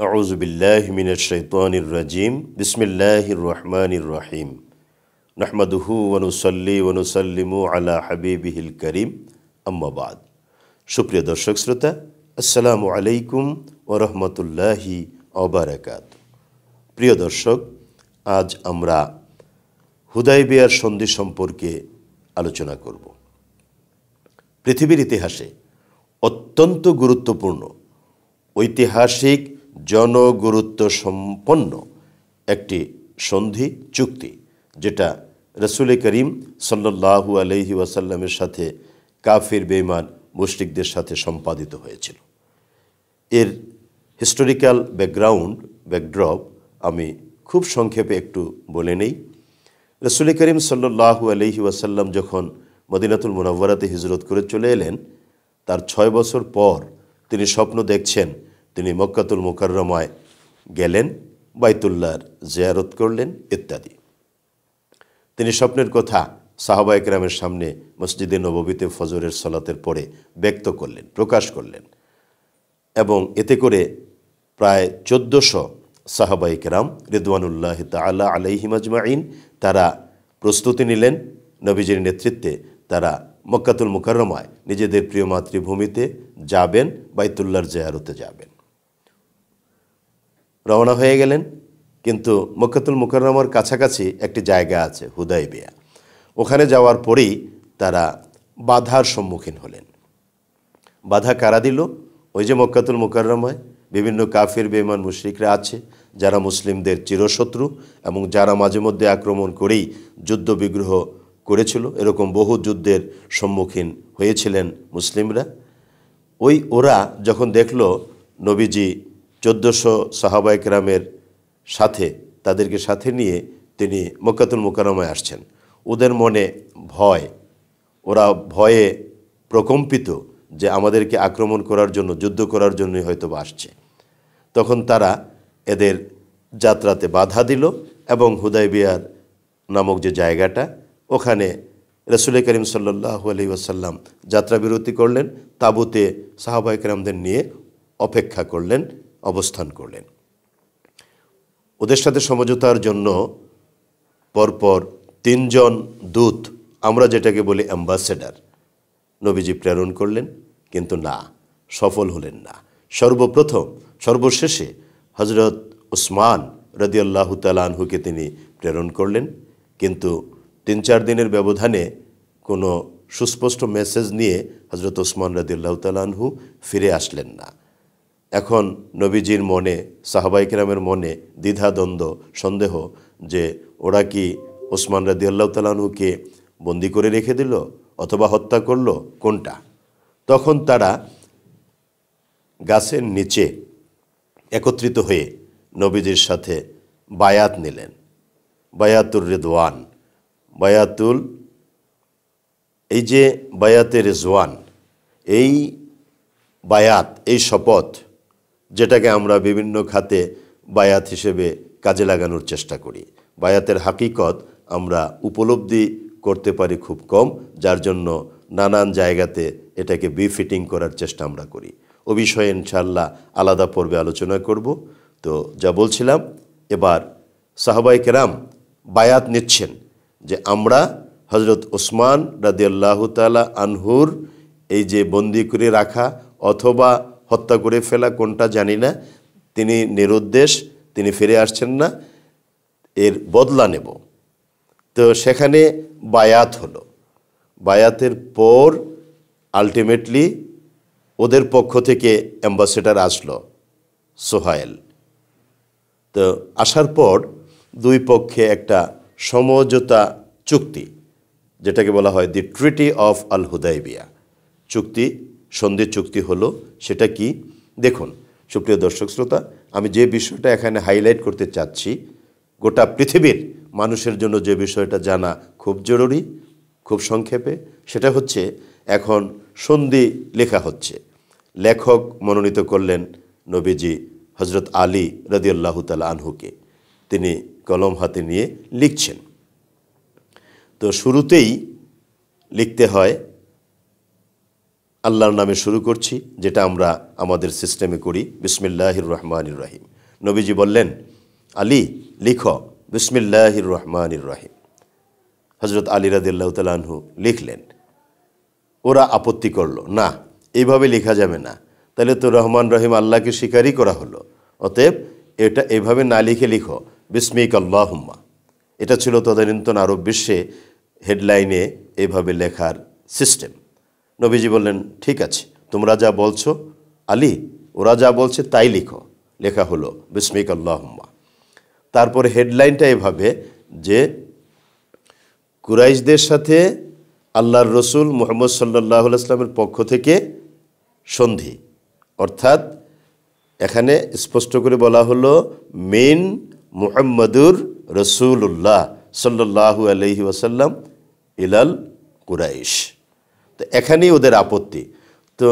أعوذ بالله من الشيطان الرجيم بسم الله الرحمن الرحيم نحمده ونصلي ونسلم على حبيبه الكريم أما بعد সুপ্রিয় দর্শক শ্রোতা আসসালামু আলাইকুম ও রহমতুল্লাহি অবরাকাত প্রিয় দর্শক আজ আমরা হুদাইবিয়ার সন্ধি সম্পর্কে আলোচনা করব পৃথিবীর ইতিহাসে অত্যন্ত গুরুত্বপূর্ণ ঐতিহাসিক জনগুরুত্ব সম্পন্ন একটি সন্ধি চুক্তি, যেটা রসুল করিম সাল্লাহু আলহি ওয়াসাল্লামের সাথে কাফির বেইমান মুশরিকদের সাথে সম্পাদিত হয়েছিল। এর হিস্টোরিক্যাল ব্যাকগ্রাউন্ড ব্যাকড্রপ আমি খুব সংক্ষেপে একটু বলে নেই। রসুল করিম সাল্লাহু আলহি ওয়াসাল্লাম যখন মদিনাতুল মুনাওয়ারাতে হিজরত করে চলে এলেন, তার ছয় বছর পর তিনি স্বপ্ন দেখছেন তিনি মক্কাতুল মুকাররমায় গেলেন, বাইতুল্লাহর জিয়ারত করলেন, ইত্যাদি। তিনি স্বপ্নের কথা সাহাবা একরামের সামনে মসজিদে নববীতে ফজরের সলাতের পরে ব্যক্ত করলেন, প্রকাশ করলেন এবং এতে করে প্রায় চোদ্দোশো সাহাবা একরাম রিদওয়ানুল্লাহ তালা আলাইহিম আজমাইন তারা প্রস্তুতি নিলেন। নবীজির নেতৃত্বে তারা মক্কাতুল মুকাররমায় নিজেদের প্রিয় মাতৃভূমিতে যাবেন বাইতুল্লার জয়ারতে যাবেন। রওনা হয়ে গেলেন, কিন্তু মক্কাতুল মুকাররমার কাছাকাছি একটি জায়গা আছে, হুদাইবিয়া। ওখানে যাওয়ার পরেই তারা বাধার সম্মুখীন হলেন। বাধা কারা দিল? ওই যে মক্কাতুল মুকাররমায় বিভিন্ন কাফির বেমান মুশ্রিকরা আছে, যারা মুসলিমদের চিরশত্রু এবং যারা মাঝে মধ্যে আক্রমণ করেই যুদ্ধ বিগ্রহ করেছিল। এরকম বহু যুদ্ধের সম্মুখীন হয়েছিলেন মুসলিমরা। ওই ওরা যখন দেখল নবীজি চোদ্দোশো সাহাবাইকরামের সাথে, তাদেরকে সাথে নিয়ে তিনি মক্কাতুল মোকারমায় আসছেন। ওদের মনে ভয়, ওরা ভয়ে প্রকম্পিত যে আমাদেরকে আক্রমণ করার জন্য, যুদ্ধ করার জন্যই হয়তো আসছে। তখন তারা এদের যাত্রাতে বাধা দিল এবং হুদাইবিয়ার নামক যে জায়গাটা, ওখানে রসুল করিম সাল্লাহ আলি ওয়াসাল্লাম যাত্রা বিরতি করলেন, তাবুতে সাহাবাইকরামদের নিয়ে অপেক্ষা করলেন। অবস্থান করলেন। ওদের সাথে সমঝোতার জন্য পরপর তিনজন দূত, আমরা যেটাকে বলি অ্যাম্বাসেডার, নবীজি প্রেরণ করলেন, কিন্তু না, সফল হলেন না। সর্বপ্রথম, সর্বশেষে হজরত উসমান রদিয়াল্লাহ তালানহুকে তিনি প্রেরণ করলেন, কিন্তু তিন চার দিনের ব্যবধানে কোনো সুস্পষ্ট মেসেজ নিয়ে হজরত ওসমান রদিয়াল্লাহ তালানহু ফিরে আসলেন না। এখন নবীজির মনে সাহাবাইকেরামের মনে দ্বিধাদ্বন্দ্ব সন্দেহ যে ওরা কি ওসমান রাদি আল্লাহ তালাহুকে বন্দি করে রেখে দিল অথবা হত্যা করল? কোনটা? তখন তারা গাছের নিচে একত্রিত হয়ে নবীজির সাথে বায়াত নিলেন। বায়াতুর রেদওয়ান। বায়াতুল, এই যে বায়াতের রেজওয়ান এই বায়াত, এই শপথ যেটাকে আমরা বিভিন্ন খাতে বায়াত হিসেবে কাজে লাগানোর চেষ্টা করি। বায়াতের হাকিকত আমরা উপলব্ধি করতে পারি খুব কম, যার জন্য নানান জায়গাতে এটাকে বিফিটিং করার চেষ্টা আমরা করি। ও বিষয়ে ইনশাল্লাহ আলাদা পর্বে আলোচনা করব। তো যা বলছিলাম, এবার সাহাবাই কেরাম বায়াত নিচ্ছেন যে আমরা হজরত ওসমান রাদিয়াল্লাহ তালা আনহুর এই যে বন্দি করে রাখা অথবা হত্যা করে ফেলা কোনটা জানি না। তিনি নিরুদ্দেশ, তিনি ফিরে আসছেন না, এর বদলা নেব। তো সেখানে বায়াত হলো। বায়াতের পর আলটিমেটলি ওদের পক্ষ থেকে অ্যাম্বাসেডার আসলো সোহায়েল। তো আসার পর দুই পক্ষে একটা সমঝোতা চুক্তি, যেটাকে বলা হয় দি ট্রিটি অফ আল হুদাইবিয়া চুক্তি সন্ধি চুক্তি হলো সেটা কি? দেখুন, সুপ্রিয় দর্শক শ্রোতা, আমি যে বিষয়টা এখানে হাইলাইট করতে চাচ্ছি, গোটা পৃথিবীর মানুষের জন্য যে বিষয়টা জানা খুব জরুরি, খুব সংক্ষেপে, সেটা হচ্ছে এখন সন্ধি লেখা হচ্ছে। লেখক মনোনীত করলেন নবীজি হজরত আলী রদিয়াল্লাহ তালা আনহুকে। তিনি কলম হাতে নিয়ে লিখছেন। তো শুরুতেই লিখতে হয় আল্লাহর নামে শুরু করছি, যেটা আমরা আমাদের সিস্টেমে করি, বিসমিল্লাহির রহমানির রহিম। নবীজি বললেন, আলী, লিখ, বিসমিল্লাহির রহমানির রহিম। হজরত আলী রাদিল্লাহ তালাহু লিখলেন, ওরা আপত্তি করল, না এইভাবে লেখা যাবে না। তাহলে তো রহমান রহিম আল্লাহকে স্বীকারই করা হলো। অতএব এটা এভাবে না লিখে লিখো, বিস্মিক আল্লাহুম্মা। এটা ছিল তদানীন্তন আরব বিশ্বে হেডলাইনে এভাবে লেখার সিস্টেম নবীজি বললেন, ঠিক আছে, তোমরা যা বলছো, আলী, ওরা যা বলছে তাই লিখো। লেখা হলো বিস্মিক আল্লাহুম্মা তারপরে হেডলাইনটা এভাবে যে, কুরাইশদের সাথে আল্লাহর রসুল মোহাম্মদ সাল্লাহ আসলামের পক্ষ থেকে সন্ধি, অর্থাৎ এখানে স্পষ্ট করে বলা হলো, মেন মুহাম্মদুর রসুল্লাহ সাল্লাহু আলহি ওয়াসাল্লাম ইলাল কুরাইশ। তো এখানেই ওদের আপত্তি। তো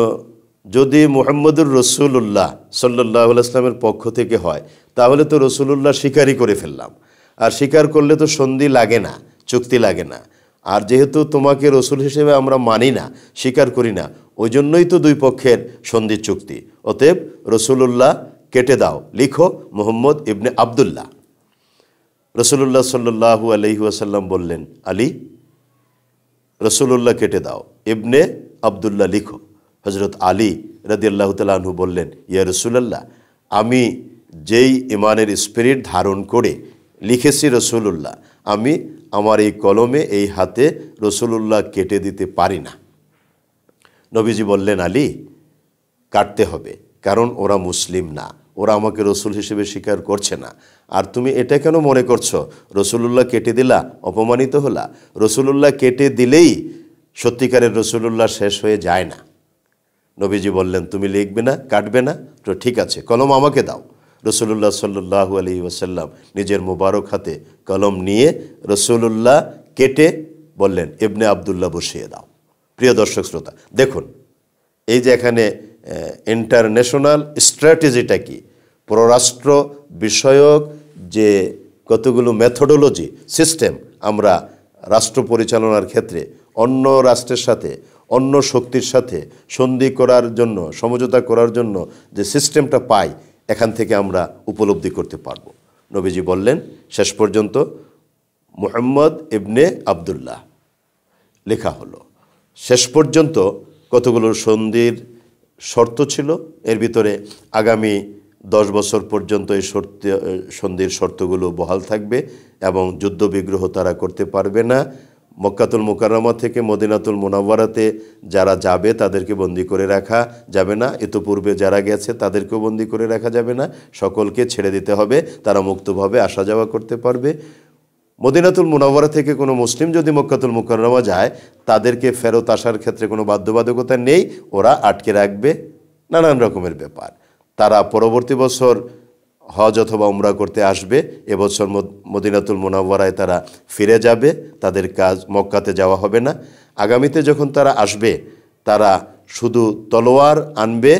যদি মুহাম্মদুর রসুল্লাহ সাল্লাহ আসলামের পক্ষ থেকে হয়, তাহলে তো রসুল্লাহ স্বীকারই করে ফেললাম। আর স্বীকার করলে তো সন্ধি লাগে না, চুক্তি লাগে না। আর যেহেতু তোমাকে রসুল হিসেবে আমরা মানি না, স্বীকার করি না ওই জন্যই তো দুই পক্ষের সন্ধি চুক্তি। অতএব রসুল্লাহ কেটে দাও, লিখো মোহাম্মদ ইবনে আবদুল্লাহ। রসুল্লাহ সাল্লু আলহি আসাল্লাম বললেন, আলী রসুল্লাহ কেটে দাও। ইবনে আবদুল্লাহ লিখো। হজরত আলী আল্লাহ তালু বললেন, ইয়া রসুলাল্লাহ, আমি যেই ইমানের স্পিরিট ধারণ করে লিখেছি রসুল্লাহ আমি আমার এই কলমে, এই হাতে রসুল্লাহ কেটে দিতে পারি না। নবীজি বললেন, আলী, কাটতে হবে, কারণ ওরা মুসলিম না, ওরা আমাকে রসুল হিসেবে স্বীকার করছে না। আর তুমি এটা কেন মনে করছ? রসুলুল্লাহ কেটে দিলা, অপমানিত হলা। রসুলুল্লাহ কেটে দিলেই সত্যিকারের রসুলুল্লাহ শেষ হয়ে যায় না। নবীজি বললেন, তুমি লিখবে না, কাটবে না? তো ঠিক আছে, কলম আমাকে দাও। রসুল্লাহ সাল্লু আলী ওসাল্লাম নিজের মুবারক হাতে কলম নিয়ে রসুল্লাহ কেটে বললেন, ইবনে আবদুল্লাহ বসিয়ে দাও। প্রিয় দর্শক শ্রোতা, দেখুন, এই যে এখানে ইন্টারন্যাশনাল স্ট্র্যাটেজিটা কি? পররাষ্ট্র বিষয়ক যে কতগুলো মেথোডোলজি সিস্টেম আমরা রাষ্ট্র পরিচালনার ক্ষেত্রে অন্য রাষ্ট্রের সাথে, অন্য শক্তির সাথে সন্ধি করার জন্য, সমঝোতা করার জন্য যে সিস্টেমটা পাই, এখান থেকে আমরা উপলব্ধি করতে পারব। নবীজি বললেন, শেষ পর্যন্ত মুহাম্মদ ইবনে আবদুল্লাহ লেখা হলো। শেষ পর্যন্ত কতগুলো সন্ধির শর্ত ছিল? এর ভিতরে আগামী দশ বছর পর্যন্ত এই শর্ত সন্ধির শর্তগুলো বহাল থাকবে এবং যুদ্ধ বিগ্রহ তারা করতে পারবে না। মক্কাতুল মোকাররমা থেকে মদিনাতুল মোনাব্বারাতে যারা যাবে তাদেরকে বন্দি করে রাখা যাবে না। ইতোপূর্বে যারা গেছে তাদেরকেও বন্দি করে রাখা যাবে না। সকলকে ছেড়ে দিতে হবে, তারা মুক্তভাবে আসা যাওয়া করতে পারবে। মদিনাতুল মুনাওয়ারা থেকে কোনো মুসলিম যদি মক্কাতুল মুকররমা যায়, তাদেরকে ফেরত আসার ক্ষেত্রে কোনো বাধ্যবাধকতা নেই। ওরা আটকে রাখবে। নানান রকমের ব্যাপার। তারা পরবর্তী বছর হজ অথবা উমরা করতে আসবে, এবছর মদিনাতুল মোনাওয়ারায় তারা ফিরে যাবে, তাদের কাজ মক্কাতে যাওয়া হবে না। আগামীতে যখন তারা আসবে, তারা শুধু তলোয়ার আনবে,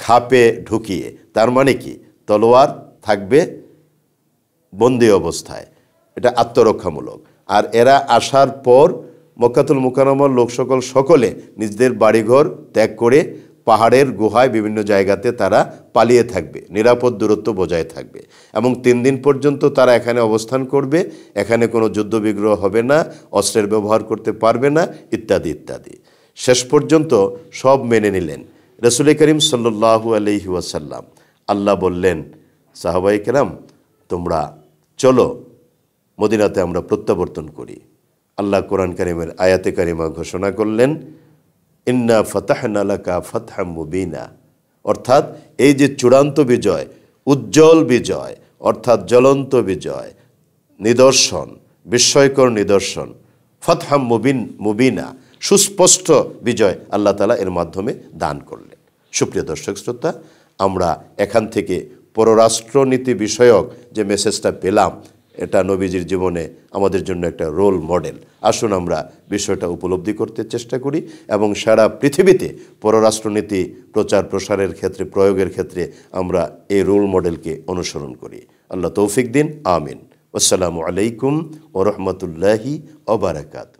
খাপে ঢুকিয়ে, তার মানে কি? তলোয়ার থাকবে বন্দি অবস্থায়। এটা আত্মরক্ষামূলক। আর এরা আসার পর মক্কাতুল মুকাররমার লোক সকল সকলে নিজেদের বাড়িঘর ত্যাগ করে পাহাড়ের গুহায় বিভিন্ন জায়গাতে তারা পালিয়ে থাকবে, নিরাপদ দূরত্ব বজায় থাকবে এবং তিন দিন পর্যন্ত তারা এখানে অবস্থান করবে, এখানে কোনো যুদ্ধবিগ্রহ হবে না, অস্ত্রের ব্যবহার করতে পারবে না, ইত্যাদি ইত্যাদি। শেষ পর্যন্ত সব মেনে নিলেন। রসুল করিম সাল্লু আলহি ওয়াসাল্লাম আল্লাহ বললেন সাহবাই কেরাম, তোমরা চলো, মদিনাতে আমরা প্রত্যাবর্তন করি। আল্লাহ কোরআন করিমের আয়াতে কারিমা ঘোষণা করলেন ইন্না ফতাহনালাকা ফতহাম মুবিনা। অর্থাৎ এই যে চূড়ান্ত বিজয়, উজ্জ্বল বিজয়, অর্থাৎ জ্বলন্ত বিজয়, নিদর্শন, বিস্ময়কর নিদর্শন, ফতহাম মুবিন, মুবিনা, সুস্পষ্ট বিজয় আল্লাহ তালা এর মাধ্যমে দান করলেন। সুপ্রিয় দর্শক শ্রোতা, আমরা এখান থেকে পররাষ্ট্রনীতি বিষয়ক যে মেসেজটা পেলাম এটা নবীজির জীবনে আমাদের জন্য একটা রোল মডেল আসুন আমরা বিষয়টা উপলব্ধি করতে চেষ্টা করি এবং সারা পৃথিবীতে পররাষ্ট্রনীতি, প্রচার প্রসারের ক্ষেত্রে, প্রয়োগের ক্ষেত্রে আমরা এই রোল মডেলকে অনুসরণ করি। আল্লাহ তৌফিক দিন, আমিন। আসসালামু আলাইকুম ওরহমতুল্লাহি ওবরাকাত